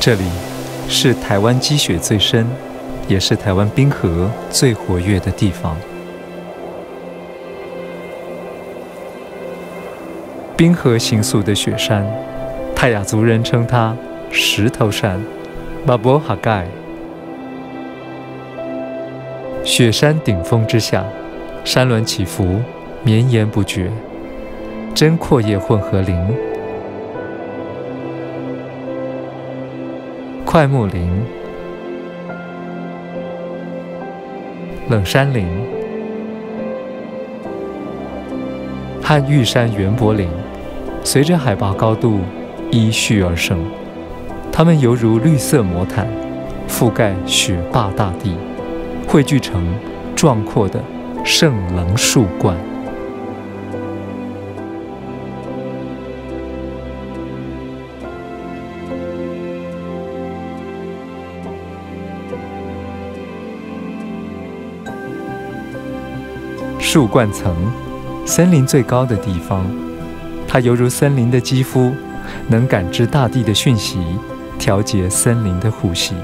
这里是台湾积雪最深，也是台湾冰河最活跃的地方。冰河形塑的雪山，泰雅族人称它“石头山”。巴波哈盖，雪山顶峰之下，山峦起伏，绵延不绝，真阔叶混合林、快木林、冷山林和玉山圆柏林，随着海拔高度依序而生。它们犹如绿色魔毯，覆盖雪霸大地，汇聚成壮阔的圣棱树冠。树冠层，森林最高的地方，它犹如森林的肌肤，能感知大地的讯息。调节森林的呼吸，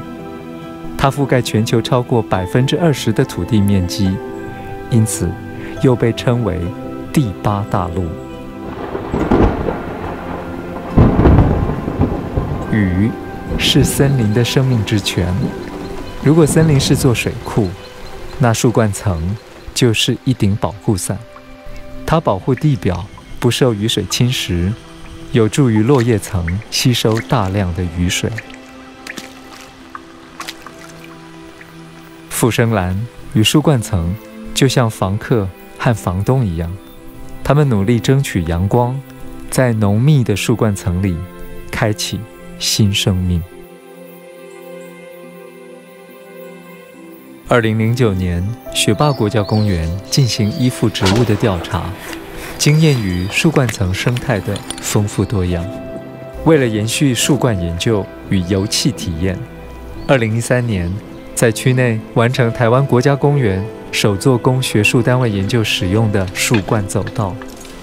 它覆盖全球超过百分之二十的土地面积，因此又被称为第八大陆。雨是森林的生命之泉。如果森林是座水库，那树冠层就是一顶保护伞，它保护地表不受雨水侵蚀。有助于落叶层吸收大量的雨水。附生兰与树冠层就像房客和房东一样，他们努力争取阳光，在浓密的树冠层里开启新生命。二零零九年，雪霸国家公园进行依附植物的调查。惊艳于树冠层生态的丰富多样。为了延续树冠研究与游憩体验，2013年在区内完成台湾国家公园首座供学术单位研究使用的树冠走道，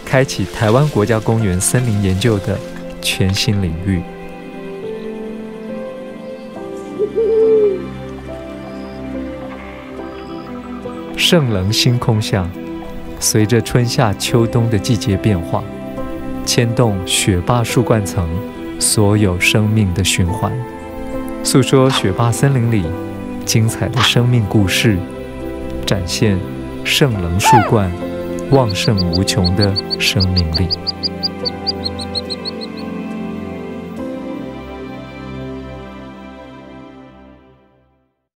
开启台湾国家公园森林研究的全新领域。圣棱星空下。随着春夏秋冬的季节变化，牵动雪霸树冠层所有生命的循环，诉说雪霸森林里精彩的生命故事，展现圣棱树冠旺盛无穷的生命力。